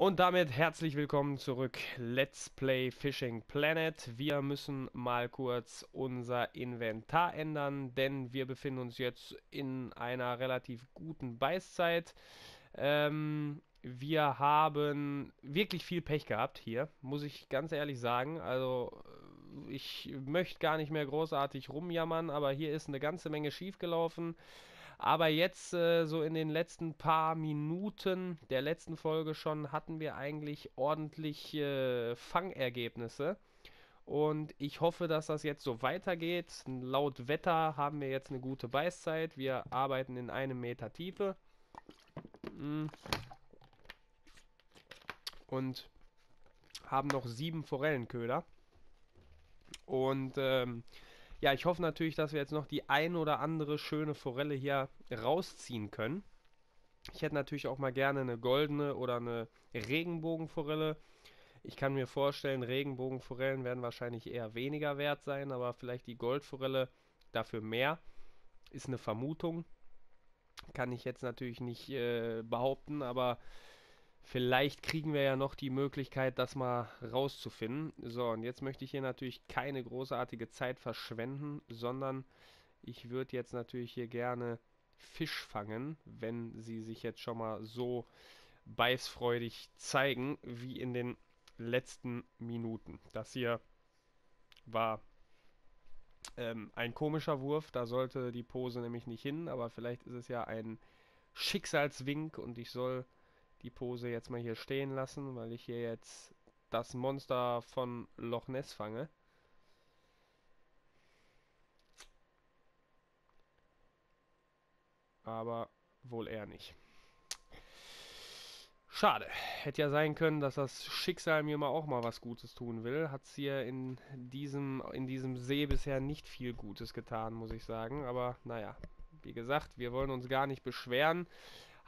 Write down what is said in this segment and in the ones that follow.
Und damit herzlich willkommen zurück. Let's Play Fishing Planet. Wir müssen mal kurz unser Inventar ändern, denn wir befinden uns jetzt in einer relativ guten Beißzeit. Ähm, wir haben wirklich viel Pech gehabt hier, muss ich ganz ehrlich sagen. Also ich möchte gar nicht mehr großartig rumjammern, aber hier ist eine ganze Menge schief gelaufen. Aber jetzt, äh, so in den letzten paar Minuten der letzten Folge schon, hatten wir eigentlich ordentlich äh, Fangergebnisse. Und ich hoffe, dass das jetzt so weitergeht. Laut Wetter haben wir jetzt eine gute Beißzeit. Wir arbeiten in einem Meter Tiefe. Mm. Und haben noch sieben Forellenköder. Und ähm, ja, ich hoffe natürlich, dass wir jetzt noch die ein oder andere schöne Forelle hier rausziehen können. Ich hätte natürlich auch mal gerne eine goldene oder eine Regenbogenforelle. Ich kann mir vorstellen, Regenbogenforellen werden wahrscheinlich eher weniger wert sein, aber vielleicht die Goldforelle dafür mehr. Ist eine Vermutung. Kann ich jetzt natürlich nicht äh, behaupten, aber Vielleicht kriegen wir ja noch die Möglichkeit, das mal rauszufinden. So, und jetzt möchte ich hier natürlich keine großartige Zeit verschwenden, sondern ich würde jetzt natürlich hier gerne Fisch fangen, wenn sie sich jetzt schon mal so beißfreudig zeigen wie in den letzten Minuten. Das hier war ähm, ein komischer Wurf, da sollte die Pose nämlich nicht hin, aber vielleicht ist es ja ein Schicksalswink und ich soll die Pose jetzt mal hier stehen lassen, weil ich hier jetzt das Monster von Loch Ness fange. Aber wohl eher nicht. Schade. Hätte ja sein können, dass das Schicksal mir mal auch mal was Gutes tun will. Hat es hier in diesem, in diesem See bisher nicht viel Gutes getan, muss ich sagen. Aber naja, wie gesagt, wir wollen uns gar nicht beschweren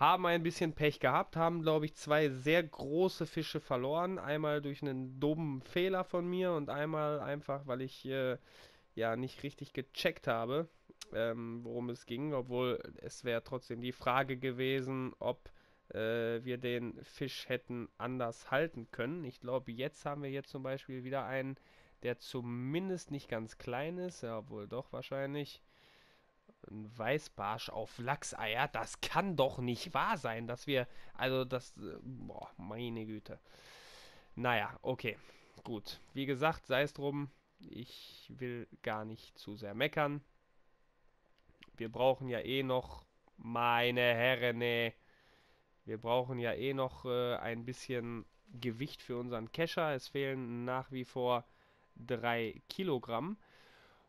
haben ein bisschen Pech gehabt, haben, glaube ich, zwei sehr große Fische verloren. Einmal durch einen dummen Fehler von mir und einmal einfach, weil ich äh, ja nicht richtig gecheckt habe, ähm, worum es ging. Obwohl es wäre trotzdem die Frage gewesen, ob äh, wir den Fisch hätten anders halten können. Ich glaube, jetzt haben wir jetzt zum Beispiel wieder einen, der zumindest nicht ganz klein ist, ja, obwohl doch wahrscheinlich. Ein Weißbarsch auf Lachseier, das kann doch nicht wahr sein, dass wir, also das, äh, boah, meine Güte. Naja, okay, gut. Wie gesagt, sei es drum, ich will gar nicht zu sehr meckern. Wir brauchen ja eh noch, meine Herren, nee. Wir brauchen ja eh noch äh, ein bisschen Gewicht für unseren Kescher. Es fehlen nach wie vor 3 Kilogramm.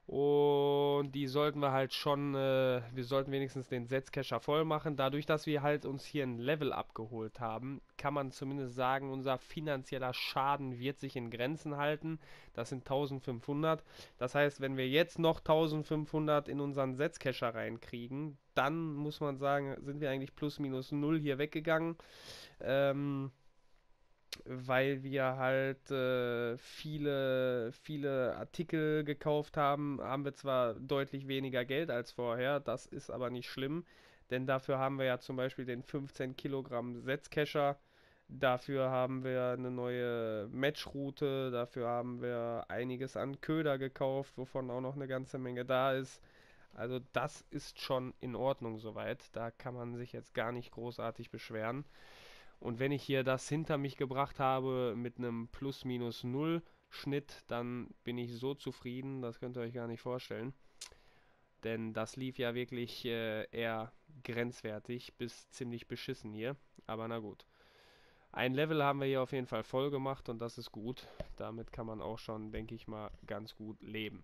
Und die sollten wir halt schon, äh, wir sollten wenigstens den Setzcacher voll machen. Dadurch, dass wir halt uns hier ein Level abgeholt haben, kann man zumindest sagen, unser finanzieller Schaden wird sich in Grenzen halten. Das sind 1500. Das heißt, wenn wir jetzt noch 1500 in unseren Setzcacher reinkriegen, dann muss man sagen, sind wir eigentlich plus minus null hier weggegangen. Ähm, weil wir halt äh, viele, viele Artikel gekauft haben, haben wir zwar deutlich weniger Geld als vorher, das ist aber nicht schlimm, denn dafür haben wir ja zum Beispiel den 15 Kilogramm Setzcacher, dafür haben wir eine neue Matchroute, dafür haben wir einiges an Köder gekauft, wovon auch noch eine ganze Menge da ist. Also das ist schon in Ordnung soweit, da kann man sich jetzt gar nicht großartig beschweren. Und wenn ich hier das hinter mich gebracht habe mit einem Plus-Minus-Null Schnitt, dann bin ich so zufrieden, das könnt ihr euch gar nicht vorstellen. Denn das lief ja wirklich äh, eher grenzwertig bis ziemlich beschissen hier. Aber na gut. Ein Level haben wir hier auf jeden Fall voll gemacht und das ist gut. Damit kann man auch schon, denke ich mal, ganz gut leben.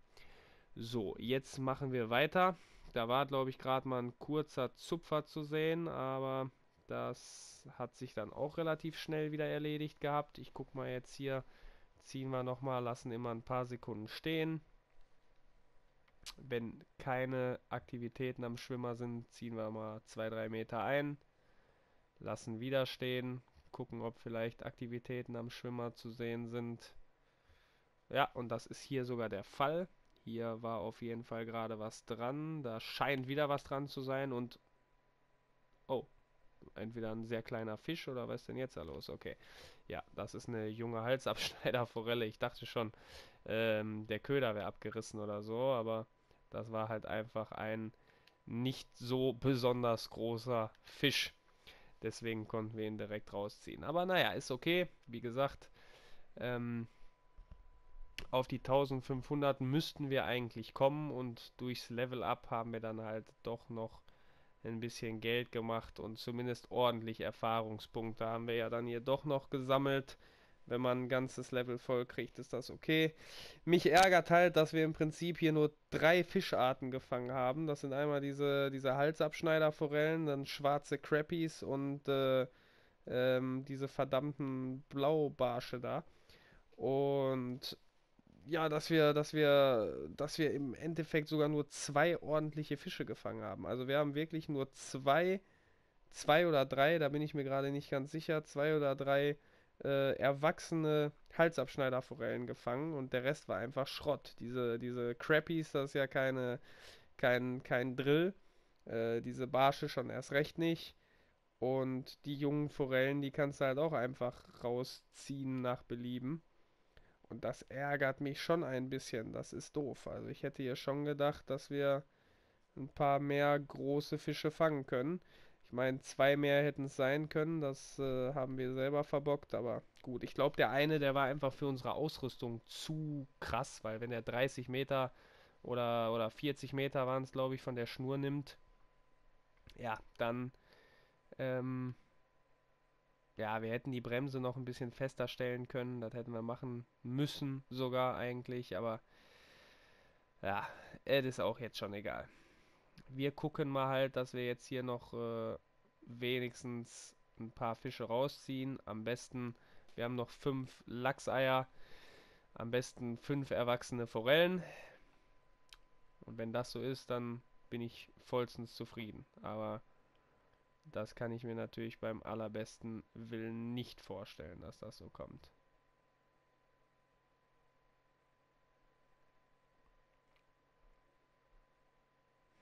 So, jetzt machen wir weiter. Da war, glaube ich, gerade mal ein kurzer Zupfer zu sehen, aber das hat sich dann auch relativ schnell wieder erledigt gehabt. Ich gucke mal jetzt hier, ziehen wir nochmal, lassen immer ein paar Sekunden stehen. Wenn keine Aktivitäten am Schwimmer sind, ziehen wir mal 2-3 Meter ein, lassen wieder stehen, gucken, ob vielleicht Aktivitäten am Schwimmer zu sehen sind. Ja, und das ist hier sogar der Fall. Hier war auf jeden Fall gerade was dran. Da scheint wieder was dran zu sein und... Oh, entweder ein sehr kleiner Fisch oder was ist denn jetzt da los? Okay. Ja, das ist eine junge Halsabschneiderforelle. Ich dachte schon, ähm, der Köder wäre abgerissen oder so, aber das war halt einfach ein nicht so besonders großer Fisch. Deswegen konnten wir ihn direkt rausziehen. Aber naja, ist okay. Wie gesagt, ähm, auf die 1500 müssten wir eigentlich kommen und durchs Level Up haben wir dann halt doch noch ein bisschen Geld gemacht und zumindest ordentlich Erfahrungspunkte haben wir ja dann hier doch noch gesammelt. Wenn man ein ganzes Level voll kriegt, ist das okay. Mich ärgert halt, dass wir im Prinzip hier nur drei Fischarten gefangen haben. Das sind einmal diese, diese Halsabschneiderforellen, dann schwarze Crappies und äh, ähm, diese verdammten Blaubarsche da. Und ja, dass wir, dass wir, dass wir im Endeffekt sogar nur zwei ordentliche Fische gefangen haben. Also wir haben wirklich nur zwei, zwei oder drei, da bin ich mir gerade nicht ganz sicher, zwei oder drei äh, erwachsene Halsabschneiderforellen gefangen und der Rest war einfach Schrott. Diese, diese Crappies, das ist ja keine, kein, kein Drill. Äh, diese Barsche schon erst recht nicht. Und die jungen Forellen, die kannst du halt auch einfach rausziehen nach Belieben. Und das ärgert mich schon ein bisschen. Das ist doof. Also ich hätte ja schon gedacht, dass wir ein paar mehr große Fische fangen können. Ich meine, zwei mehr hätten es sein können. Das äh, haben wir selber verbockt. Aber gut, ich glaube, der eine, der war einfach für unsere Ausrüstung zu krass. Weil wenn er 30 Meter oder, oder 40 Meter waren es, glaube ich, von der Schnur nimmt, ja, dann... Ähm, ja, wir hätten die Bremse noch ein bisschen fester stellen können. Das hätten wir machen müssen, sogar eigentlich. Aber ja, es ist auch jetzt schon egal. Wir gucken mal halt, dass wir jetzt hier noch äh, wenigstens ein paar Fische rausziehen. Am besten, wir haben noch fünf Lachseier. Am besten fünf erwachsene Forellen. Und wenn das so ist, dann bin ich vollstens zufrieden. Aber das kann ich mir natürlich beim allerbesten Willen nicht vorstellen, dass das so kommt.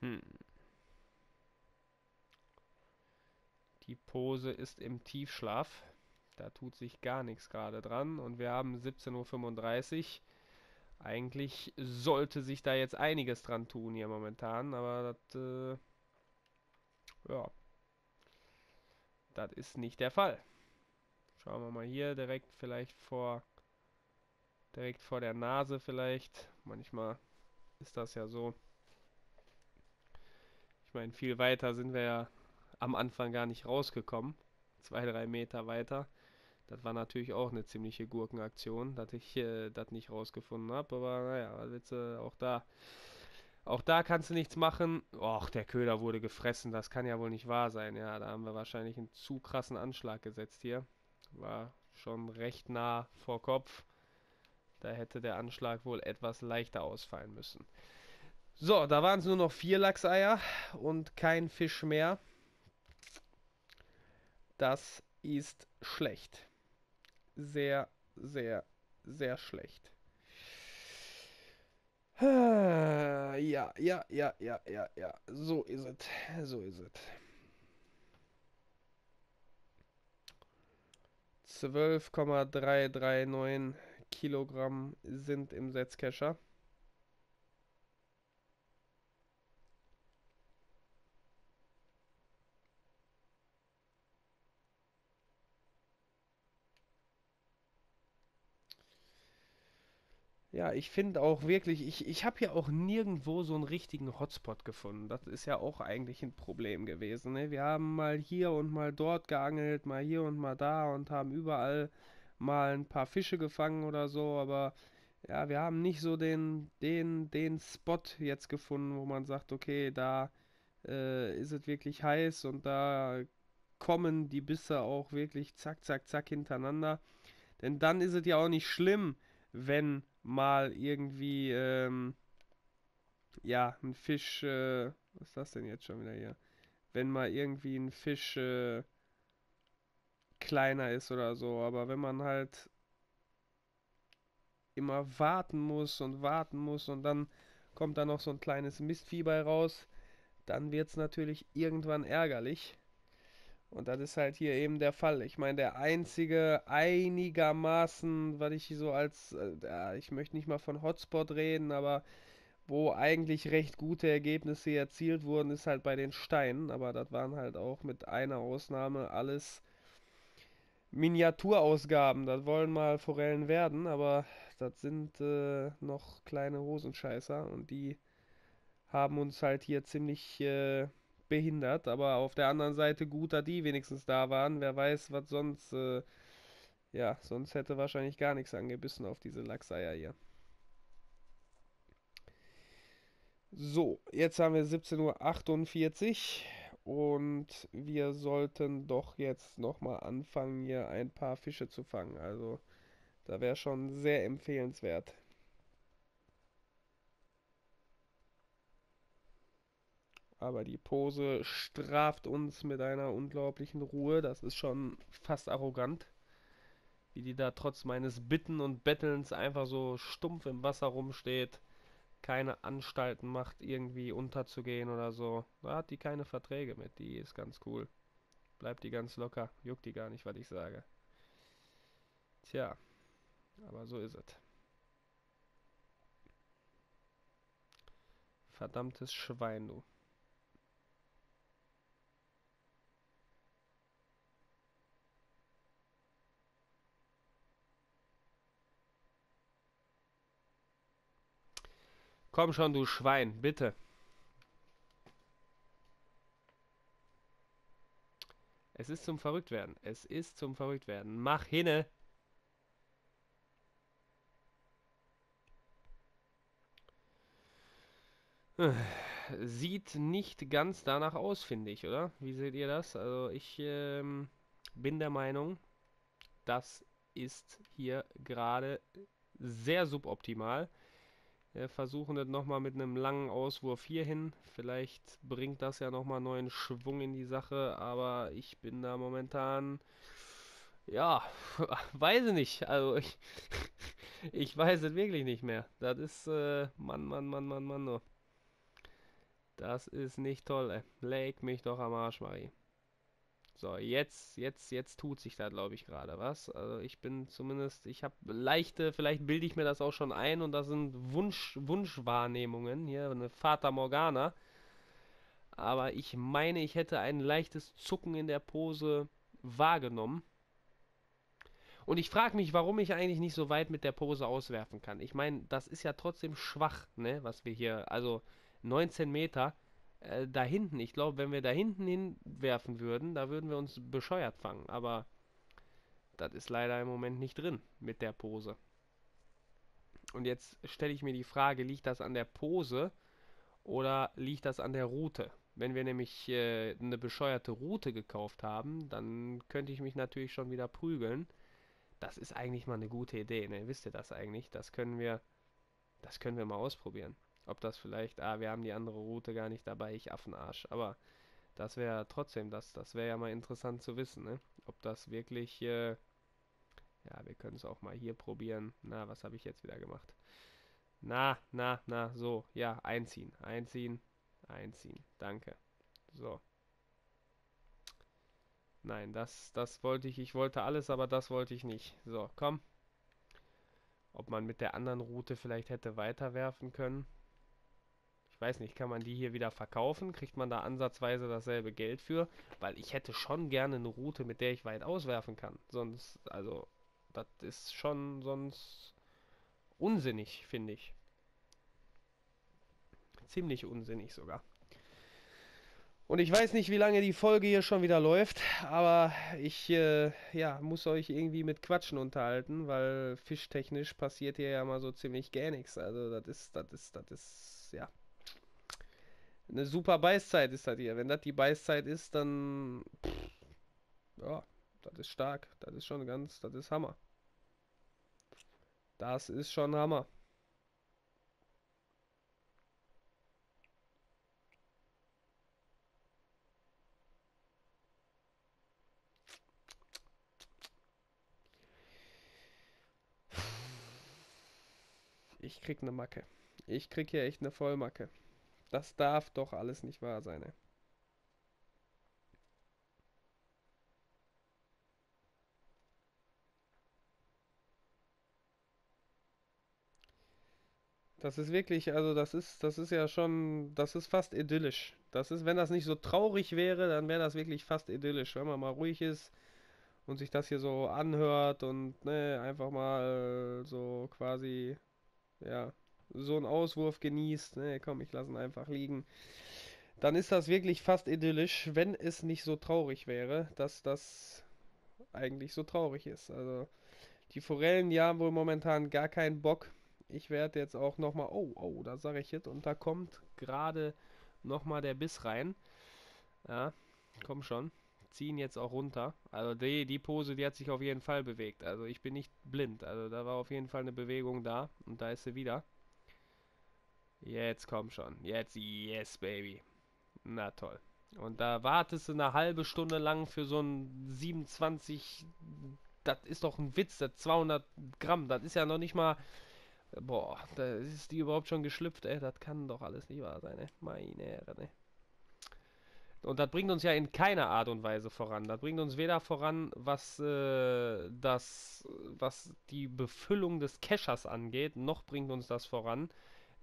Hm. Die Pose ist im Tiefschlaf. Da tut sich gar nichts gerade dran. Und wir haben 17.35 Uhr. Eigentlich sollte sich da jetzt einiges dran tun hier momentan. Aber das, äh, ja, das ist nicht der Fall. Schauen wir mal hier direkt vielleicht vor direkt vor der Nase vielleicht. Manchmal ist das ja so. Ich meine, viel weiter sind wir ja am Anfang gar nicht rausgekommen. Zwei, drei Meter weiter. Das war natürlich auch eine ziemliche Gurkenaktion, dass ich äh, das nicht rausgefunden habe. Aber naja, jetzt äh, auch da auch da kannst du nichts machen. Och, der Köder wurde gefressen. Das kann ja wohl nicht wahr sein. Ja, da haben wir wahrscheinlich einen zu krassen Anschlag gesetzt hier. War schon recht nah vor Kopf. Da hätte der Anschlag wohl etwas leichter ausfallen müssen. So, da waren es nur noch vier Lachseier und kein Fisch mehr. Das ist schlecht. Sehr, sehr, sehr schlecht. Ja, ja, ja, ja, ja, ja. So ist es. So ist es. 12,339 Kilogramm sind im Setzkescher. Ja, ich finde auch wirklich, ich, ich habe ja auch nirgendwo so einen richtigen Hotspot gefunden. Das ist ja auch eigentlich ein Problem gewesen. Ne? Wir haben mal hier und mal dort geangelt, mal hier und mal da und haben überall mal ein paar Fische gefangen oder so, aber ja, wir haben nicht so den, den, den Spot jetzt gefunden, wo man sagt, okay, da äh, ist es wirklich heiß und da kommen die Bisse auch wirklich zack, zack, zack hintereinander. Denn dann ist es ja auch nicht schlimm, wenn mal irgendwie, ähm, ja, ein Fisch, äh, was ist das denn jetzt schon wieder hier? Wenn mal irgendwie ein Fisch äh, kleiner ist oder so, aber wenn man halt immer warten muss und warten muss und dann kommt da noch so ein kleines Mistvieh bei raus, dann wird es natürlich irgendwann ärgerlich. Und das ist halt hier eben der Fall. Ich meine, der einzige einigermaßen, was ich so als, äh, ich möchte nicht mal von Hotspot reden, aber wo eigentlich recht gute Ergebnisse erzielt wurden, ist halt bei den Steinen. Aber das waren halt auch mit einer Ausnahme alles Miniaturausgaben. Das wollen mal Forellen werden, aber das sind äh, noch kleine Hosenscheißer und die haben uns halt hier ziemlich äh, behindert. Aber auf der anderen Seite gut, dass die wenigstens da waren. Wer weiß, was sonst. Äh, ja, sonst hätte wahrscheinlich gar nichts angebissen auf diese Lachseier hier. So, jetzt haben wir 17.48 Uhr und wir sollten doch jetzt nochmal anfangen, hier ein paar Fische zu fangen. Also, da wäre schon sehr empfehlenswert. Aber die Pose straft uns mit einer unglaublichen Ruhe. Das ist schon fast arrogant. Wie die da trotz meines Bitten und Bettelns einfach so stumpf im Wasser rumsteht. Keine Anstalten macht, irgendwie unterzugehen oder so. Da hat die keine Verträge mit. Die ist ganz cool. Bleibt die ganz locker. Juckt die gar nicht, was ich sage. Tja. Aber so ist es. Verdammtes Schwein, du. Komm schon, du Schwein, bitte. Es ist zum Verrücktwerden. Es ist zum Verrücktwerden. Mach hinne. Sieht nicht ganz danach aus, finde ich, oder? Wie seht ihr das? Also ich ähm, bin der Meinung, das ist hier gerade sehr suboptimal. Wir versuchen das nochmal mit einem langen Auswurf hier hin. Vielleicht bringt das ja nochmal neuen Schwung in die Sache, aber ich bin da momentan, ja, weiß ich nicht. Also ich, ich weiß es wirklich nicht mehr. Das ist, äh, Mann, Mann, Mann, Mann, Mann, nur. Das ist nicht toll, ey. Leg mich doch am Arsch, Marie. So, jetzt, jetzt, jetzt tut sich da, glaube ich, gerade was. Also ich bin zumindest, ich habe leichte, vielleicht bilde ich mir das auch schon ein und das sind Wunsch, Wunschwahrnehmungen, hier eine Fata Morgana. Aber ich meine, ich hätte ein leichtes Zucken in der Pose wahrgenommen. Und ich frage mich, warum ich eigentlich nicht so weit mit der Pose auswerfen kann. Ich meine, das ist ja trotzdem schwach, ne, was wir hier, also 19 Meter äh, da hinten, ich glaube, wenn wir da hinten hinwerfen würden, da würden wir uns bescheuert fangen. Aber das ist leider im Moment nicht drin mit der Pose. Und jetzt stelle ich mir die Frage, liegt das an der Pose oder liegt das an der Route? Wenn wir nämlich äh, eine bescheuerte Route gekauft haben, dann könnte ich mich natürlich schon wieder prügeln. Das ist eigentlich mal eine gute Idee, ne? Wisst ihr das eigentlich? Das können wir, das können wir mal ausprobieren. Ob das vielleicht, ah, wir haben die andere Route gar nicht dabei, ich Affenarsch. Aber das wäre trotzdem, das, das wäre ja mal interessant zu wissen, ne? Ob das wirklich, äh, ja, wir können es auch mal hier probieren. Na, was habe ich jetzt wieder gemacht? Na, na, na, so, ja, einziehen, einziehen, einziehen. Danke. So. Nein, das, das wollte ich, ich wollte alles, aber das wollte ich nicht. So, komm. Ob man mit der anderen Route vielleicht hätte weiterwerfen können. Ich weiß nicht, kann man die hier wieder verkaufen? Kriegt man da ansatzweise dasselbe Geld für? Weil ich hätte schon gerne eine Route, mit der ich weit auswerfen kann. Sonst, also, das ist schon sonst unsinnig, finde ich. Ziemlich unsinnig sogar. Und ich weiß nicht, wie lange die Folge hier schon wieder läuft, aber ich äh, ja, muss euch irgendwie mit Quatschen unterhalten, weil fischtechnisch passiert hier ja mal so ziemlich gar nichts. Also das ist, das ist, das ist, ja, eine super Beißzeit ist das hier. Wenn das die Beißzeit ist, dann. Pff, ja, das ist stark. Das ist schon ganz. Das ist Hammer. Das ist schon Hammer. Ich krieg eine Macke. Ich krieg hier echt eine Vollmacke. Das darf doch alles nicht wahr sein. Ey. Das ist wirklich, also das ist, das ist ja schon, das ist fast idyllisch. Das ist, wenn das nicht so traurig wäre, dann wäre das wirklich fast idyllisch, wenn man mal ruhig ist und sich das hier so anhört und ne, einfach mal so quasi, ja, so einen Auswurf genießt, ne, komm, ich lasse ihn einfach liegen. Dann ist das wirklich fast idyllisch, wenn es nicht so traurig wäre, dass das eigentlich so traurig ist. Also die Forellen, die haben wohl momentan gar keinen Bock. Ich werde jetzt auch nochmal, oh, oh, da sage ich jetzt, und da kommt gerade nochmal der Biss rein. Ja, komm schon ziehen jetzt auch runter. Also die, die Pose, die hat sich auf jeden Fall bewegt. Also ich bin nicht blind. Also da war auf jeden Fall eine Bewegung da. Und da ist sie wieder. Jetzt komm schon. Jetzt, yes, baby. Na toll. Und da wartest du eine halbe Stunde lang für so ein 27. Das ist doch ein Witz, das 200 Gramm. Das ist ja noch nicht mal. Boah, da ist die überhaupt schon geschlüpft, ey. Das kann doch alles nicht wahr sein, ey. Meine Herren, ey. Und das bringt uns ja in keiner Art und Weise voran. Das bringt uns weder voran, was äh, das, was die Befüllung des Cachers angeht, noch bringt uns das voran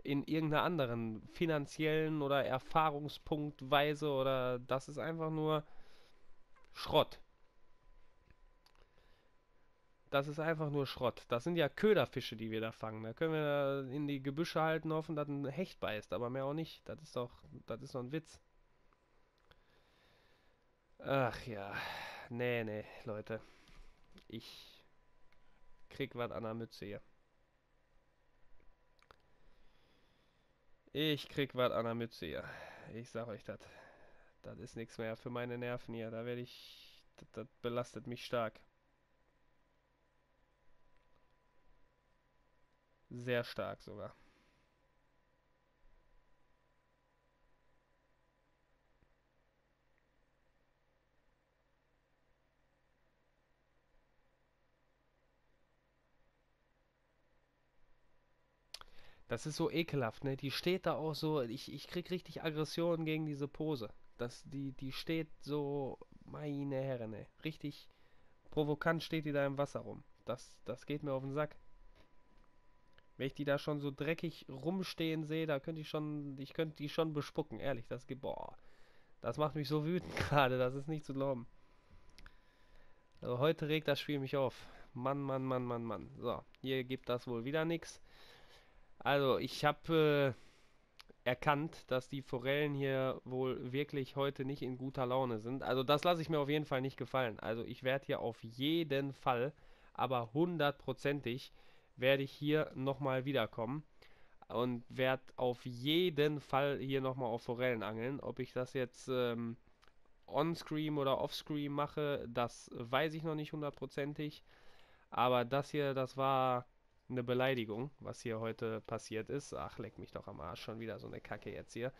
in irgendeiner anderen finanziellen oder Erfahrungspunktweise oder das ist einfach nur Schrott. Das ist einfach nur Schrott. Das sind ja Köderfische, die wir da fangen. Da können wir in die Gebüsche halten, hoffen, dass ein Hecht beißt, aber mehr auch nicht. Das ist doch, das ist doch ein Witz. Ach ja. Nee, nee, Leute. Ich krieg was an der Mütze hier. Ich krieg was an der Mütze hier. Ich sag euch das. Das ist nichts mehr für meine Nerven hier. Da werde ich. Das belastet mich stark. Sehr stark sogar. Das ist so ekelhaft, ne? Die steht da auch so, ich, ich krieg richtig Aggression gegen diese Pose. Das, die, die steht so, meine Herren, ne? Richtig provokant steht die da im Wasser rum. Das, das geht mir auf den Sack. Wenn ich die da schon so dreckig rumstehen sehe, da könnte ich schon, ich könnte die schon bespucken, ehrlich. Das geht, boah. Das macht mich so wütend gerade, das ist nicht zu glauben. Also heute regt das Spiel mich auf. Mann, Mann, Mann, Mann, Mann. So, hier gibt das wohl wieder nichts. Also, ich habe äh, erkannt, dass die Forellen hier wohl wirklich heute nicht in guter Laune sind. Also, das lasse ich mir auf jeden Fall nicht gefallen. Also, ich werde hier auf jeden Fall, aber hundertprozentig, werde ich hier nochmal wiederkommen und werde auf jeden Fall hier nochmal auf Forellen angeln. Ob ich das jetzt ähm, on-screen oder off-screen mache, das weiß ich noch nicht hundertprozentig. Aber das hier, das war eine Beleidigung, was hier heute passiert ist. Ach, leck mich doch am Arsch, schon wieder so eine Kacke jetzt hier.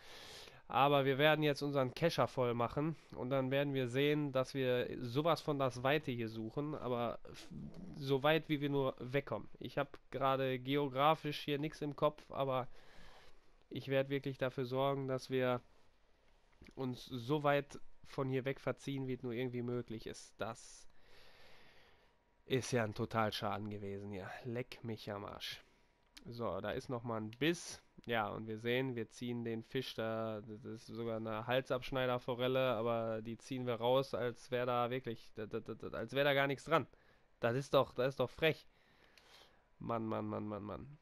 Aber wir werden jetzt unseren Kescher voll machen und dann werden wir sehen, dass wir sowas von das Weite hier suchen, aber so weit wie wir nur wegkommen. Ich habe gerade geografisch hier nichts im Kopf, aber ich werde wirklich dafür sorgen, dass wir uns so weit von hier weg verziehen, wie es nur irgendwie möglich ist. Das ist ja ein Totalschaden gewesen hier. Leck mich am Arsch. So, da ist nochmal ein Biss. Ja, und wir sehen, wir ziehen den Fisch da, das ist sogar eine Halsabschneiderforelle, aber die ziehen wir raus, als wäre da wirklich, als wäre da gar nichts dran. Das ist doch, das ist doch frech. Mann, Mann, Mann, Mann, Mann.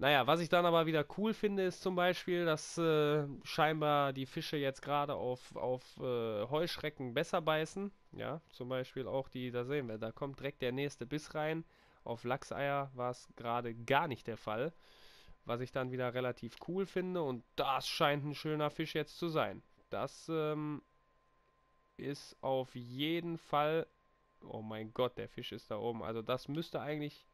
Naja, was ich dann aber wieder cool finde, ist zum Beispiel, dass äh, scheinbar die Fische jetzt gerade auf, auf äh, Heuschrecken besser beißen. Ja, zum Beispiel auch die, da sehen wir, da kommt direkt der nächste Biss rein. Auf Lachseier war es gerade gar nicht der Fall. Was ich dann wieder relativ cool finde und das scheint ein schöner Fisch jetzt zu sein. Das ähm, ist auf jeden Fall... Oh mein Gott, der Fisch ist da oben. Also das müsste eigentlich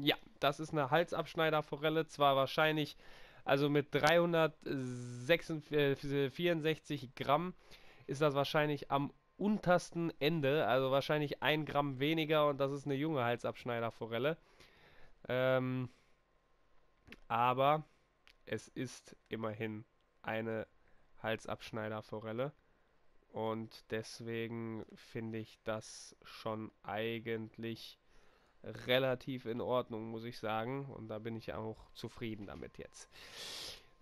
ja, das ist eine Halsabschneiderforelle, zwar wahrscheinlich, also mit 364 äh, Gramm ist das wahrscheinlich am untersten Ende, also wahrscheinlich ein Gramm weniger und das ist eine junge Halsabschneiderforelle. Ähm, aber es ist immerhin eine Halsabschneiderforelle und deswegen finde ich das schon eigentlich relativ in Ordnung, muss ich sagen. Und da bin ich auch zufrieden damit jetzt.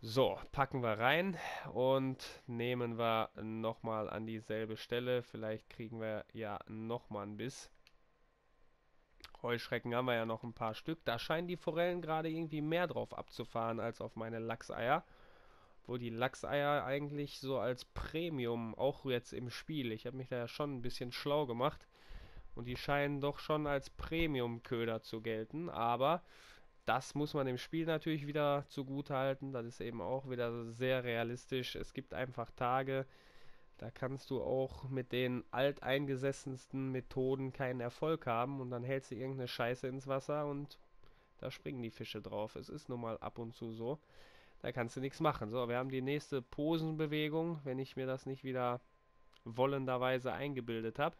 So, packen wir rein und nehmen wir nochmal an dieselbe Stelle. Vielleicht kriegen wir ja nochmal ein Biss. Heuschrecken haben wir ja noch ein paar Stück. Da scheinen die Forellen gerade irgendwie mehr drauf abzufahren als auf meine Lachseier. Wo die Lachseier eigentlich so als Premium, auch jetzt im Spiel, ich habe mich da ja schon ein bisschen schlau gemacht. Und die scheinen doch schon als Premium-Köder zu gelten. Aber das muss man dem Spiel natürlich wieder zugute halten. Das ist eben auch wieder sehr realistisch. Es gibt einfach Tage, da kannst du auch mit den alteingesessensten Methoden keinen Erfolg haben und dann hältst du irgendeine Scheiße ins Wasser und da springen die Fische drauf. Es ist nun mal ab und zu so. Da kannst du nichts machen. So, wir haben die nächste Posenbewegung, wenn ich mir das nicht wieder wollenderweise eingebildet habe.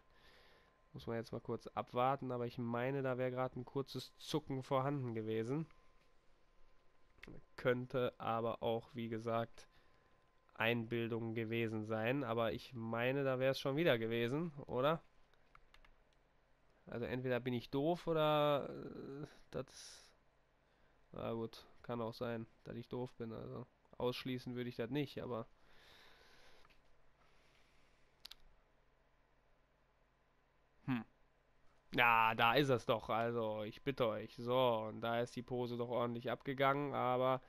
Muss man jetzt mal kurz abwarten, aber ich meine, da wäre gerade ein kurzes Zucken vorhanden gewesen. Könnte aber auch, wie gesagt, Einbildung gewesen sein. Aber ich meine, da wäre es schon wieder gewesen, oder? Also entweder bin ich doof oder äh, das... Na gut, kann auch sein, dass ich doof bin. Also ausschließen würde ich das nicht, aber... Ja, da ist es doch. Also, ich bitte euch. So, und da ist die Pose doch ordentlich abgegangen, aber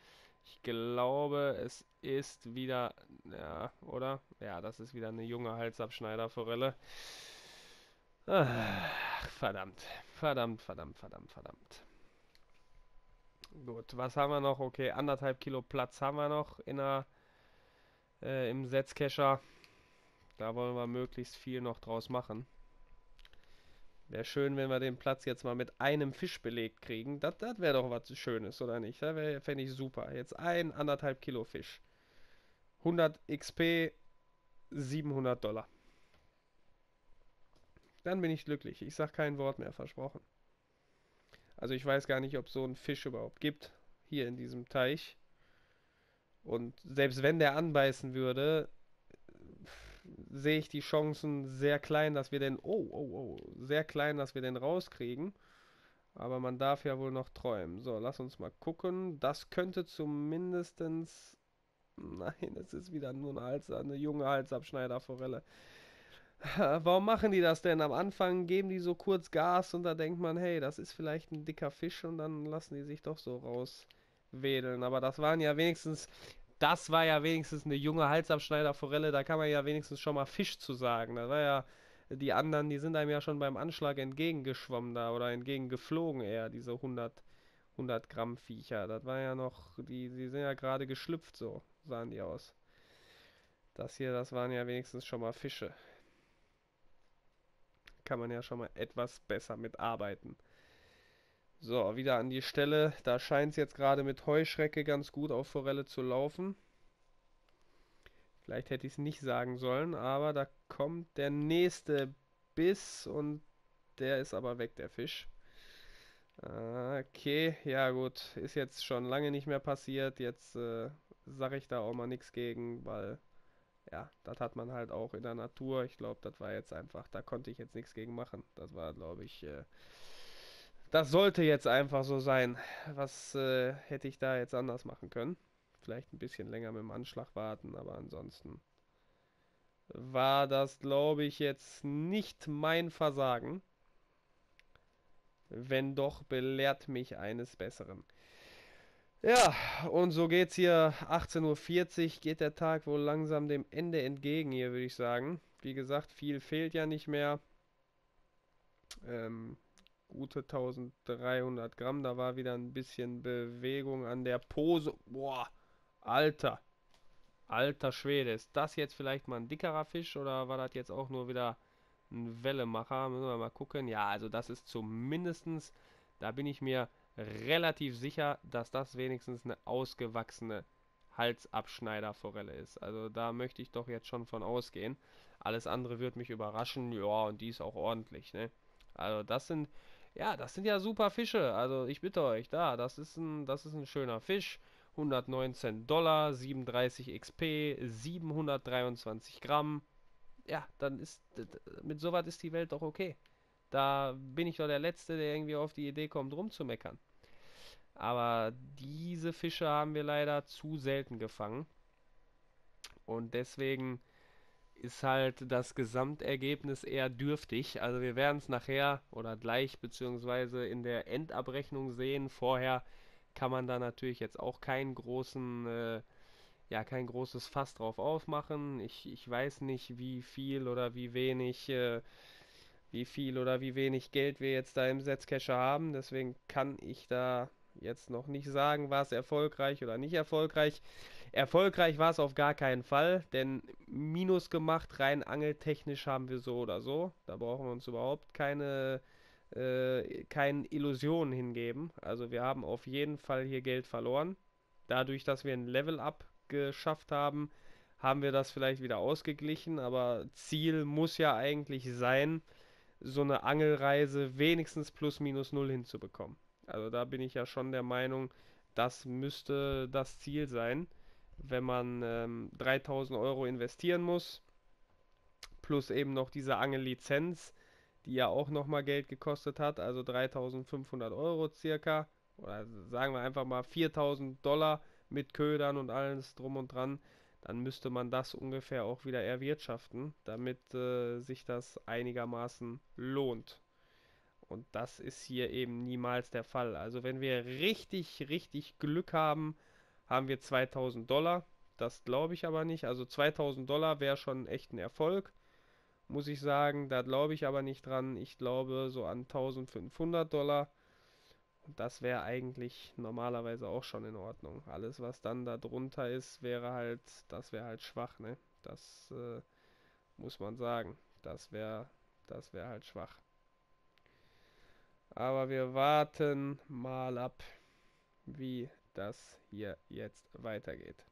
ich glaube, es ist wieder, ja, oder? Ja, das ist wieder eine junge Halsabschneiderforelle. Ach, verdammt. Verdammt, verdammt, verdammt, verdammt. Gut, was haben wir noch? Okay, anderthalb Kilo Platz haben wir noch in der, äh, im Setzkescher. Da wollen wir möglichst viel noch draus machen. Wäre schön, wenn wir den Platz jetzt mal mit einem Fisch belegt kriegen. Das, das wäre doch was Schönes, oder nicht? Das fände ich super. Jetzt ein anderthalb Kilo Fisch. 100 XP, 700 Dollar. Dann bin ich glücklich. Ich sage kein Wort mehr, versprochen. Also ich weiß gar nicht, ob so ein Fisch überhaupt gibt. Hier in diesem Teich. Und selbst wenn der anbeißen würde, sehe ich die Chancen sehr klein, dass wir den, oh, oh, oh, sehr klein, dass wir den rauskriegen. Aber man darf ja wohl noch träumen. So, lass uns mal gucken. Das könnte zumindestens, nein, es ist wieder nur eine, Hals, eine junge Halsabschneiderforelle. Warum machen die das denn? Am Anfang geben die so kurz Gas und da denkt man, hey, das ist vielleicht ein dicker Fisch und dann lassen die sich doch so rauswedeln. Aber das waren ja wenigstens das war ja wenigstens eine junge Halsabschneiderforelle, da kann man ja wenigstens schon mal Fisch zu sagen. Das war ja, die anderen, die sind einem ja schon beim Anschlag entgegengeschwommen da oder entgegengeflogen eher, diese 100, 100 Gramm Viecher. Das war ja noch, die, die sind ja gerade geschlüpft, so sahen die aus. Das hier, das waren ja wenigstens schon mal Fische. Kann man ja schon mal etwas besser mitarbeiten. So, wieder an die Stelle. Da scheint es jetzt gerade mit Heuschrecke ganz gut auf Forelle zu laufen. Vielleicht hätte ich es nicht sagen sollen, aber da kommt der nächste Biss und der ist aber weg, der Fisch. Okay, ja gut, ist jetzt schon lange nicht mehr passiert. Jetzt äh, sage ich da auch mal nichts gegen, weil ja, das hat man halt auch in der Natur. Ich glaube, das war jetzt einfach, da konnte ich jetzt nichts gegen machen. Das war, glaube ich, äh, das sollte jetzt einfach so sein. Was äh, hätte ich da jetzt anders machen können? Vielleicht ein bisschen länger mit dem Anschlag warten, aber ansonsten war das, glaube ich, jetzt nicht mein Versagen. Wenn doch, belehrt mich eines Besseren. Ja, und so geht's hier 18.40 Uhr, geht der Tag wohl langsam dem Ende entgegen hier, würde ich sagen. Wie gesagt, viel fehlt ja nicht mehr. Ähm, gute 1300 Gramm. Da war wieder ein bisschen Bewegung an der Pose. Boah, Alter. Alter Schwede. Ist das jetzt vielleicht mal ein dickerer Fisch oder war das jetzt auch nur wieder ein Wellemacher? Müssen wir mal gucken. Ja, also das ist zumindestens, da bin ich mir relativ sicher, dass das wenigstens eine ausgewachsene Halsabschneiderforelle ist. Also da möchte ich doch jetzt schon von ausgehen. Alles andere wird mich überraschen. Ja, und die ist auch ordentlich, ne? Also das sind ja, das sind ja super Fische. Also ich bitte euch, da, das ist ein, das ist ein schöner Fisch. 119 Dollar, 37 XP, 723 Gramm. Ja, dann ist, mit sowas ist die Welt doch okay. Da bin ich doch der Letzte, der irgendwie auf die Idee kommt, rumzumeckern. Aber diese Fische haben wir leider zu selten gefangen. Und deswegen ist halt das Gesamtergebnis eher dürftig. Also wir werden es nachher oder gleich beziehungsweise in der Endabrechnung sehen. Vorher kann man da natürlich jetzt auch keinen großen, äh, ja, kein großes Fass drauf aufmachen. Ich, ich weiß nicht, wie viel oder wie wenig, äh, wie viel oder wie wenig Geld wir jetzt da im Setzcacher haben. Deswegen kann ich da jetzt noch nicht sagen, war es erfolgreich oder nicht erfolgreich. Erfolgreich war es auf gar keinen Fall, denn Minus gemacht, rein angeltechnisch haben wir so oder so. Da brauchen wir uns überhaupt keine, äh, keine Illusionen hingeben. Also wir haben auf jeden Fall hier Geld verloren. Dadurch, dass wir ein Level-Up geschafft haben, haben wir das vielleicht wieder ausgeglichen. Aber Ziel muss ja eigentlich sein, so eine Angelreise wenigstens plus minus null hinzubekommen. Also da bin ich ja schon der Meinung, das müsste das Ziel sein wenn man ähm, 3000 Euro investieren muss, plus eben noch diese Angellizenz, die ja auch nochmal Geld gekostet hat, also 3500 Euro circa, oder sagen wir einfach mal 4000 Dollar mit Ködern und alles drum und dran, dann müsste man das ungefähr auch wieder erwirtschaften, damit äh, sich das einigermaßen lohnt. Und das ist hier eben niemals der Fall. Also wenn wir richtig, richtig Glück haben, haben wir 2000 Dollar. Das glaube ich aber nicht. Also 2000 Dollar wäre schon echt ein Erfolg, muss ich sagen. Da glaube ich aber nicht dran. Ich glaube so an 1500 Dollar. Und das wäre eigentlich normalerweise auch schon in Ordnung. Alles, was dann da drunter ist, wäre halt, das wäre halt schwach, ne? Das äh, muss man sagen. Das wäre, das wäre halt schwach. Aber wir warten mal ab, wie das hier jetzt weitergeht.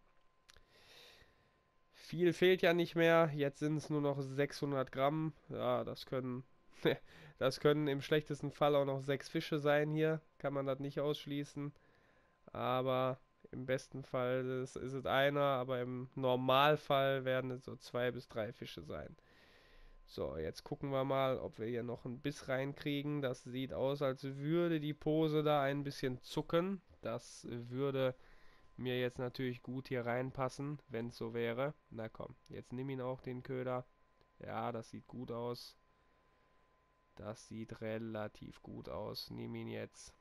Viel fehlt ja nicht mehr. Jetzt sind es nur noch 600 Gramm. Ja, das können, das können im schlechtesten Fall auch noch sechs Fische sein hier. Kann man das nicht ausschließen. Aber im besten Fall ist, ist es einer, aber im Normalfall werden es so zwei bis drei Fische sein. So, jetzt gucken wir mal, ob wir hier noch einen Biss reinkriegen. Das sieht aus, als würde die Pose da ein bisschen zucken. Das würde mir jetzt natürlich gut hier reinpassen, wenn es so wäre. Na komm, jetzt nimm ihn auch, den Köder. Ja, das sieht gut aus. Das sieht relativ gut aus. Nimm ihn jetzt.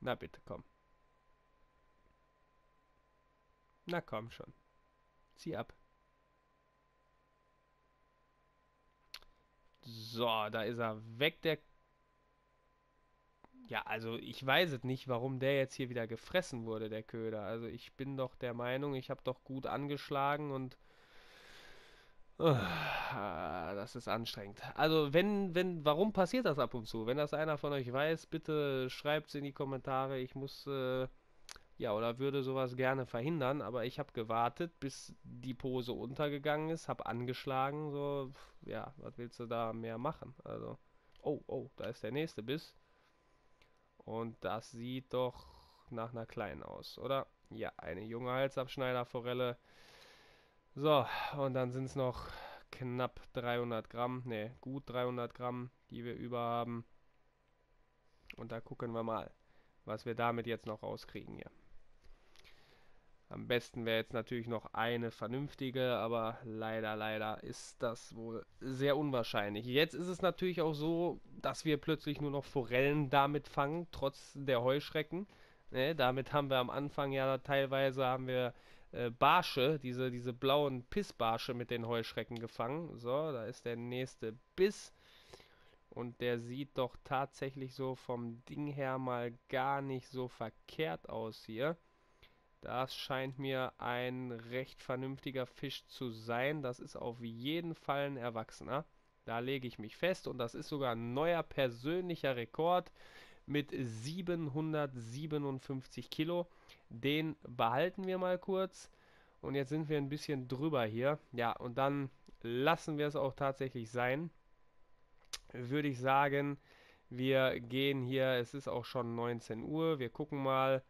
Na bitte, komm. Na komm schon. Zieh ab. So, da ist er weg, der ja, also ich weiß es nicht, warum der jetzt hier wieder gefressen wurde, der Köder. Also ich bin doch der Meinung, ich habe doch gut angeschlagen und uh, das ist anstrengend. Also wenn, wenn, warum passiert das ab und zu? Wenn das einer von euch weiß, bitte schreibt es in die Kommentare. Ich muss, äh, ja, oder würde sowas gerne verhindern, aber ich habe gewartet, bis die Pose untergegangen ist, habe angeschlagen, so, ja, was willst du da mehr machen? Also, oh, oh, da ist der nächste Biss. Und das sieht doch nach einer kleinen aus, oder? Ja, eine junge Halsabschneiderforelle. So, und dann sind es noch knapp 300 Gramm, ne, gut 300 Gramm, die wir über haben. Und da gucken wir mal, was wir damit jetzt noch rauskriegen hier. Am besten wäre jetzt natürlich noch eine vernünftige, aber leider, leider ist das wohl sehr unwahrscheinlich. Jetzt ist es natürlich auch so, dass wir plötzlich nur noch Forellen damit fangen, trotz der Heuschrecken. Ne, damit haben wir am Anfang ja teilweise haben wir äh, Barsche, diese, diese blauen Pissbarsche mit den Heuschrecken gefangen. So, da ist der nächste Biss. Und der sieht doch tatsächlich so vom Ding her mal gar nicht so verkehrt aus hier. Das scheint mir ein recht vernünftiger Fisch zu sein. Das ist auf jeden Fall ein Erwachsener. Da lege ich mich fest und das ist sogar ein neuer persönlicher Rekord mit 757 Kilo. Den behalten wir mal kurz. Und jetzt sind wir ein bisschen drüber hier. Ja, und dann lassen wir es auch tatsächlich sein. Würde ich sagen, wir gehen hier, es ist auch schon 19 Uhr. Wir gucken mal,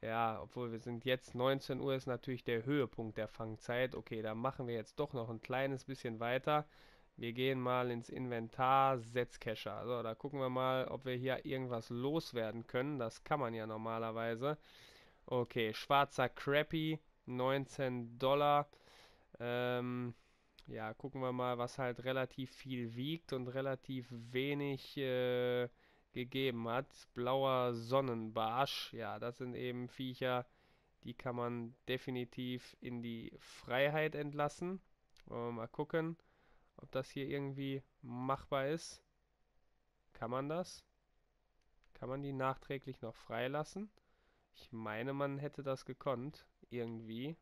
ja, obwohl wir sind jetzt 19 Uhr ist natürlich der Höhepunkt der Fangzeit. Okay, da machen wir jetzt doch noch ein kleines bisschen weiter. Wir gehen mal ins Inventar, Setzcacher. So, da gucken wir mal, ob wir hier irgendwas loswerden können. Das kann man ja normalerweise. Okay, schwarzer Crappy, 19 Dollar. Ähm, ja, gucken wir mal, was halt relativ viel wiegt und relativ wenig äh, gegeben hat. Blauer Sonnenbarsch. Ja, das sind eben Viecher, die kann man definitiv in die Freiheit entlassen. Wollen wir mal gucken, ob das hier irgendwie machbar ist. Kann man das? Kann man die nachträglich noch freilassen? Ich meine, man hätte das gekonnt. Irgendwie.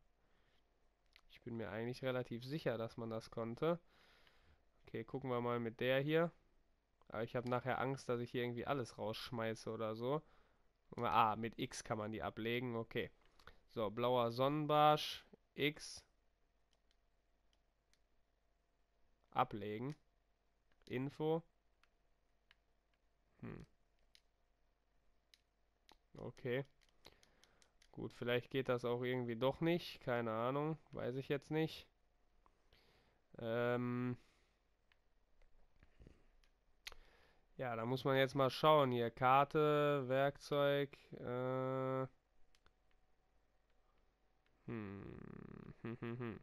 Ich bin mir eigentlich relativ sicher, dass man das konnte. Okay, gucken wir mal mit der hier. Aber ich habe nachher Angst, dass ich hier irgendwie alles rausschmeiße oder so. Ah, mit X kann man die ablegen. Okay. So, blauer Sonnenbarsch. X. Ablegen. Info. Hm. Okay. Gut, vielleicht geht das auch irgendwie doch nicht. Keine Ahnung. Weiß ich jetzt nicht. Ähm ja, da muss man jetzt mal schauen hier. Karte, Werkzeug. Äh hm. Hm, hm, hm.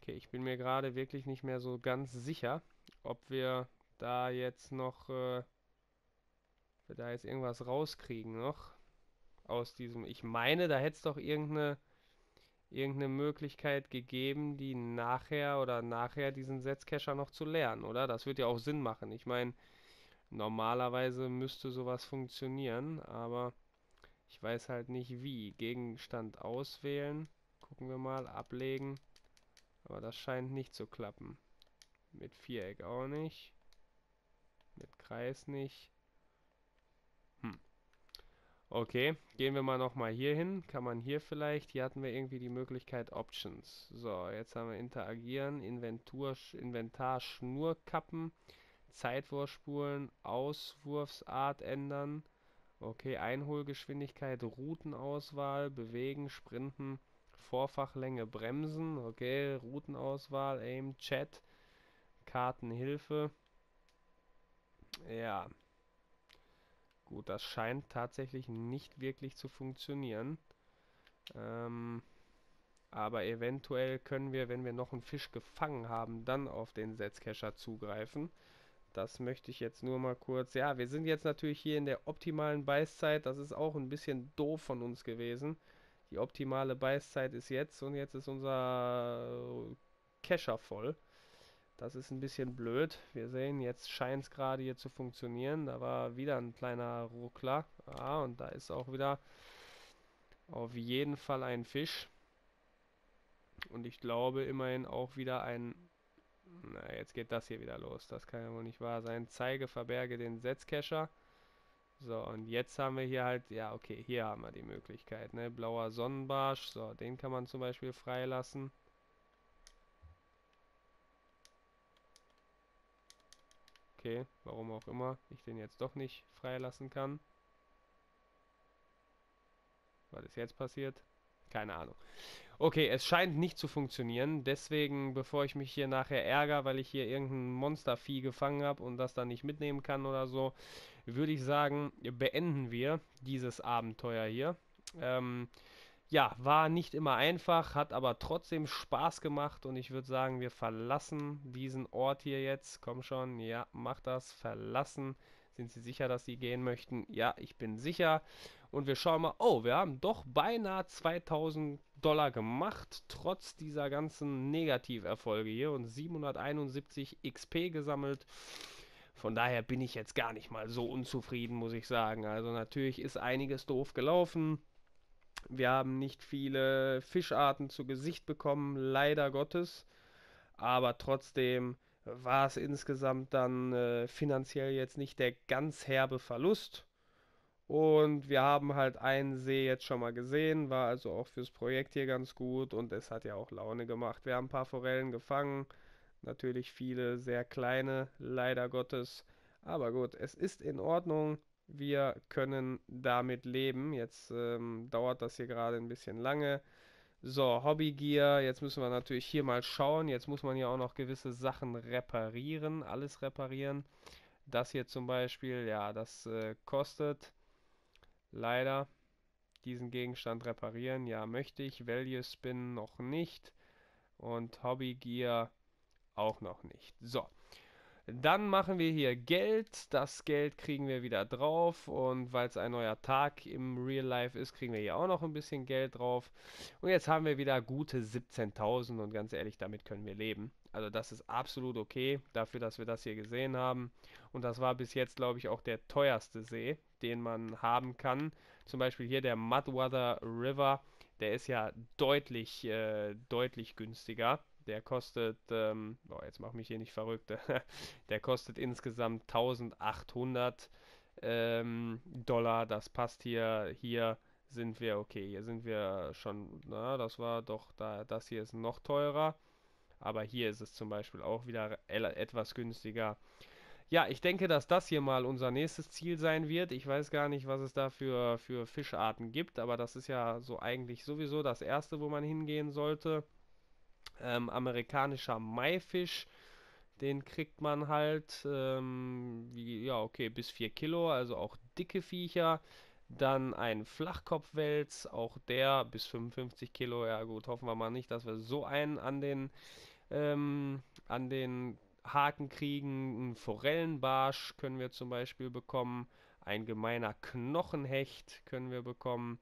Okay, ich bin mir gerade wirklich nicht mehr so ganz sicher, ob wir da jetzt noch, äh, wir da jetzt irgendwas rauskriegen noch aus diesem. Ich meine, da hätte es doch irgendeine irgendeine Möglichkeit gegeben, die nachher oder nachher diesen Setzcacher noch zu lernen, oder? Das wird ja auch Sinn machen. Ich meine, normalerweise müsste sowas funktionieren, aber ich weiß halt nicht wie. Gegenstand auswählen. Gucken wir mal. Ablegen. Aber das scheint nicht zu klappen. Mit Viereck auch nicht. Mit Kreis nicht. Okay, gehen wir mal nochmal hier hin. Kann man hier vielleicht, hier hatten wir irgendwie die Möglichkeit Options. So, jetzt haben wir Interagieren, Inventur, Inventar, Schnurkappen, Zeitwurfspulen, Auswurfsart ändern. Okay, Einholgeschwindigkeit, Routenauswahl, Bewegen, Sprinten, Vorfachlänge, Bremsen. Okay, Routenauswahl, Aim, Chat, Kartenhilfe. Ja, Gut, das scheint tatsächlich nicht wirklich zu funktionieren. Ähm, aber eventuell können wir, wenn wir noch einen Fisch gefangen haben, dann auf den Setzcacher zugreifen. Das möchte ich jetzt nur mal kurz... Ja, wir sind jetzt natürlich hier in der optimalen Beißzeit. Das ist auch ein bisschen doof von uns gewesen. Die optimale Beißzeit ist jetzt und jetzt ist unser Cacher voll. Das ist ein bisschen blöd. Wir sehen, jetzt scheint es gerade hier zu funktionieren. Da war wieder ein kleiner Ruckler. Ah, und da ist auch wieder auf jeden Fall ein Fisch. Und ich glaube immerhin auch wieder ein... Na, jetzt geht das hier wieder los. Das kann ja wohl nicht wahr sein. Zeige, verberge den Setzcacher. So, und jetzt haben wir hier halt... Ja, okay, hier haben wir die Möglichkeit. Ne? Blauer Sonnenbarsch. So, den kann man zum Beispiel freilassen. Okay, warum auch immer ich den jetzt doch nicht freilassen kann. Was ist jetzt passiert? Keine Ahnung. Okay, es scheint nicht zu funktionieren. Deswegen, bevor ich mich hier nachher ärgere, weil ich hier irgendein Monstervieh gefangen habe und das dann nicht mitnehmen kann oder so, würde ich sagen, beenden wir dieses Abenteuer hier. Ähm, ja, war nicht immer einfach, hat aber trotzdem Spaß gemacht und ich würde sagen, wir verlassen diesen Ort hier jetzt. Komm schon, ja, mach das, verlassen. Sind Sie sicher, dass Sie gehen möchten? Ja, ich bin sicher. Und wir schauen mal, oh, wir haben doch beinahe 2000 Dollar gemacht, trotz dieser ganzen Negativerfolge hier und 771 XP gesammelt. Von daher bin ich jetzt gar nicht mal so unzufrieden, muss ich sagen. Also natürlich ist einiges doof gelaufen wir haben nicht viele Fischarten zu Gesicht bekommen, leider Gottes. Aber trotzdem war es insgesamt dann äh, finanziell jetzt nicht der ganz herbe Verlust. Und wir haben halt einen See jetzt schon mal gesehen, war also auch fürs Projekt hier ganz gut und es hat ja auch Laune gemacht. Wir haben ein paar Forellen gefangen, natürlich viele sehr kleine, leider Gottes. Aber gut, es ist in Ordnung wir können damit leben. Jetzt ähm, dauert das hier gerade ein bisschen lange. So, Hobbygear. Jetzt müssen wir natürlich hier mal schauen. Jetzt muss man ja auch noch gewisse Sachen reparieren. Alles reparieren. Das hier zum Beispiel, ja, das äh, kostet leider diesen Gegenstand reparieren. Ja, möchte ich. Value Spin noch nicht. Und Hobbygear auch noch nicht. So. Dann machen wir hier Geld. Das Geld kriegen wir wieder drauf. Und weil es ein neuer Tag im Real Life ist, kriegen wir hier auch noch ein bisschen Geld drauf. Und jetzt haben wir wieder gute 17.000. Und ganz ehrlich, damit können wir leben. Also das ist absolut okay, dafür, dass wir das hier gesehen haben. Und das war bis jetzt, glaube ich, auch der teuerste See, den man haben kann. Zum Beispiel hier der Mudwater River. Der ist ja deutlich, äh, deutlich günstiger. Der kostet, ähm, oh, jetzt mach mich hier nicht verrückt, der kostet insgesamt 1800 ähm, Dollar. Das passt hier, hier sind wir, okay, hier sind wir schon, na, das war doch, da, das hier ist noch teurer. Aber hier ist es zum Beispiel auch wieder etwas günstiger. Ja, ich denke, dass das hier mal unser nächstes Ziel sein wird. Ich weiß gar nicht, was es da für, für Fischarten gibt, aber das ist ja so eigentlich sowieso das erste, wo man hingehen sollte ähm, amerikanischer Maifisch. Den kriegt man halt, ähm, wie, ja, okay, bis 4 Kilo, also auch dicke Viecher. Dann ein Flachkopfwels, auch der bis 55 Kilo. Ja gut, hoffen wir mal nicht, dass wir so einen an den, ähm, an den Haken kriegen. Ein Forellenbarsch können wir zum Beispiel bekommen. Ein gemeiner Knochenhecht können wir bekommen.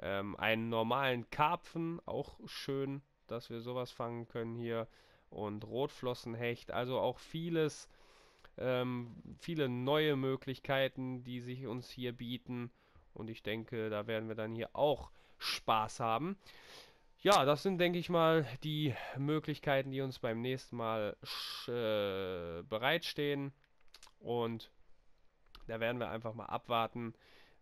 Ähm, einen normalen Karpfen, auch schön dass wir sowas fangen können hier. Und Rotflossenhecht, also auch vieles, ähm, viele neue Möglichkeiten, die sich uns hier bieten. Und ich denke, da werden wir dann hier auch Spaß haben. Ja, das sind, denke ich mal, die Möglichkeiten, die uns beim nächsten Mal äh, bereitstehen. Und da werden wir einfach mal abwarten,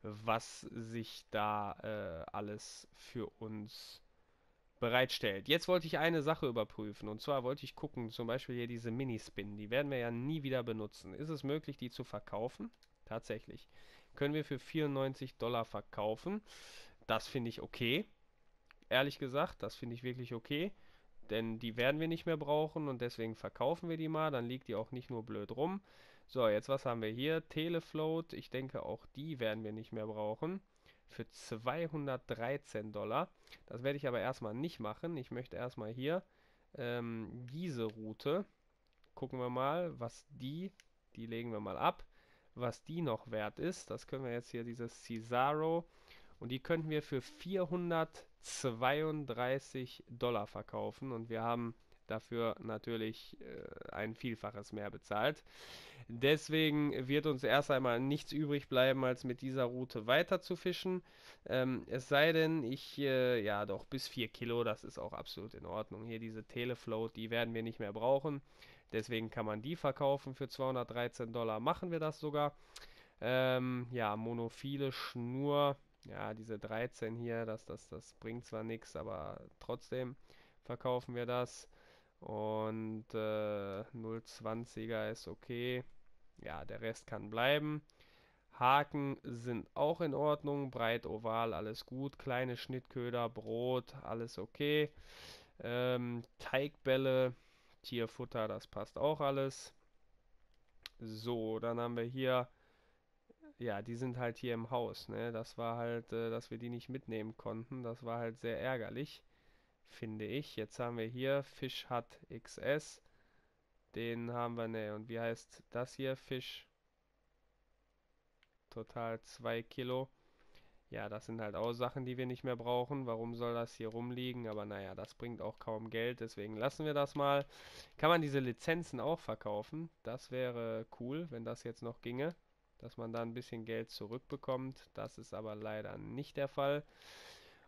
was sich da äh, alles für uns bereitstellt. Jetzt wollte ich eine Sache überprüfen und zwar wollte ich gucken, zum Beispiel hier diese Minispin, die werden wir ja nie wieder benutzen. Ist es möglich, die zu verkaufen? Tatsächlich. Können wir für 94 Dollar verkaufen. Das finde ich okay. Ehrlich gesagt, das finde ich wirklich okay. Denn die werden wir nicht mehr brauchen und deswegen verkaufen wir die mal. Dann liegt die auch nicht nur blöd rum. So, jetzt was haben wir hier? Telefloat. Ich denke, auch die werden wir nicht mehr brauchen für 213 Dollar. Das werde ich aber erstmal nicht machen. Ich möchte erstmal hier ähm, diese Route, gucken wir mal, was die, die legen wir mal ab, was die noch wert ist. Das können wir jetzt hier, dieses Cesaro, und die könnten wir für 432 Dollar verkaufen und wir haben dafür natürlich äh, ein Vielfaches mehr bezahlt. Deswegen wird uns erst einmal nichts übrig bleiben, als mit dieser Route weiter zu fischen. Ähm, es sei denn, ich, äh, ja doch, bis 4 Kilo, das ist auch absolut in Ordnung. Hier diese Telefloat, die werden wir nicht mehr brauchen. Deswegen kann man die verkaufen für 213 Dollar. Machen wir das sogar. Ähm, ja, monophile Schnur. Ja, diese 13 hier, das, das, das bringt zwar nichts, aber trotzdem verkaufen wir das. Und äh, 0,20er ist okay. Ja, der Rest kann bleiben. Haken sind auch in Ordnung. Breit, oval, alles gut. Kleine Schnittköder, Brot, alles okay. Ähm, Teigbälle, Tierfutter, das passt auch alles. So, dann haben wir hier, ja, die sind halt hier im Haus, ne? Das war halt, äh, dass wir die nicht mitnehmen konnten. Das war halt sehr ärgerlich finde ich. Jetzt haben wir hier Fish Hut XS. Den haben wir, ne, und wie heißt das hier? Fisch. Total 2 Kilo. Ja, das sind halt auch Sachen, die wir nicht mehr brauchen. Warum soll das hier rumliegen? Aber naja, das bringt auch kaum Geld, deswegen lassen wir das mal. Kann man diese Lizenzen auch verkaufen? Das wäre cool, wenn das jetzt noch ginge. Dass man da ein bisschen Geld zurückbekommt. Das ist aber leider nicht der Fall.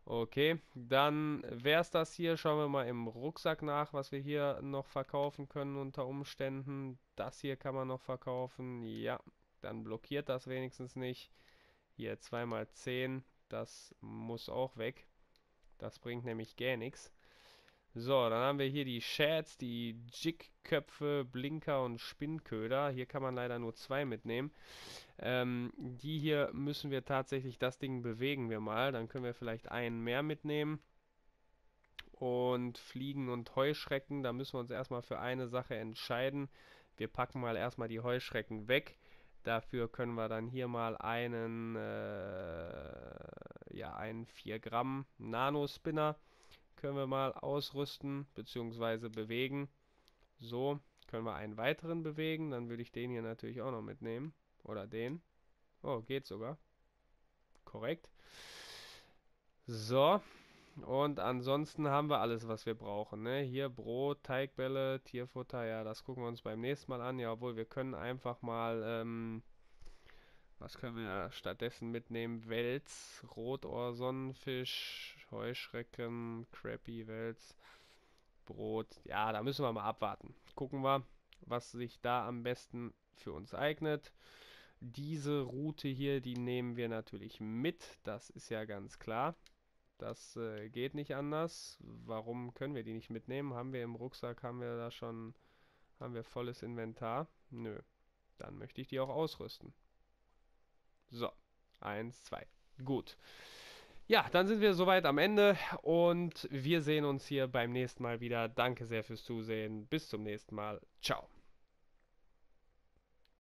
Okay, dann wäre es das hier. Schauen wir mal im Rucksack nach, was wir hier noch verkaufen können unter Umständen. Das hier kann man noch verkaufen. Ja, dann blockiert das wenigstens nicht. Hier 2x10, das muss auch weg. Das bringt nämlich gar nichts. So, dann haben wir hier die Shads, die Jigköpfe, Blinker und Spinnköder. Hier kann man leider nur zwei mitnehmen. Ähm, die hier müssen wir tatsächlich, das Ding bewegen wir mal. Dann können wir vielleicht einen mehr mitnehmen. Und Fliegen und Heuschrecken, da müssen wir uns erstmal für eine Sache entscheiden. Wir packen mal erstmal die Heuschrecken weg. Dafür können wir dann hier mal einen, äh, ja, einen 4 Gramm Nano-Spinner können wir mal ausrüsten bzw. bewegen. So, können wir einen weiteren bewegen. Dann würde ich den hier natürlich auch noch mitnehmen. Oder den. Oh, geht sogar. Korrekt. So. Und ansonsten haben wir alles, was wir brauchen. Ne? Hier Brot, Teigbälle, Tierfutter. Ja, das gucken wir uns beim nächsten Mal an. Ja, obwohl wir können einfach mal... Ähm, was können wir stattdessen mitnehmen? Wels, Rotohr, Sonnenfisch, Heuschrecken, Crappy, Wels, Brot. Ja, da müssen wir mal abwarten. Gucken wir, was sich da am besten für uns eignet. Diese Route hier, die nehmen wir natürlich mit. Das ist ja ganz klar. Das äh, geht nicht anders. Warum können wir die nicht mitnehmen? Haben wir im Rucksack, haben wir da schon, haben wir volles Inventar? Nö. Dann möchte ich die auch ausrüsten. So, eins, zwei. Gut. Ja, dann sind wir soweit am Ende und wir sehen uns hier beim nächsten Mal wieder. Danke sehr fürs Zusehen. Bis zum nächsten Mal. Ciao.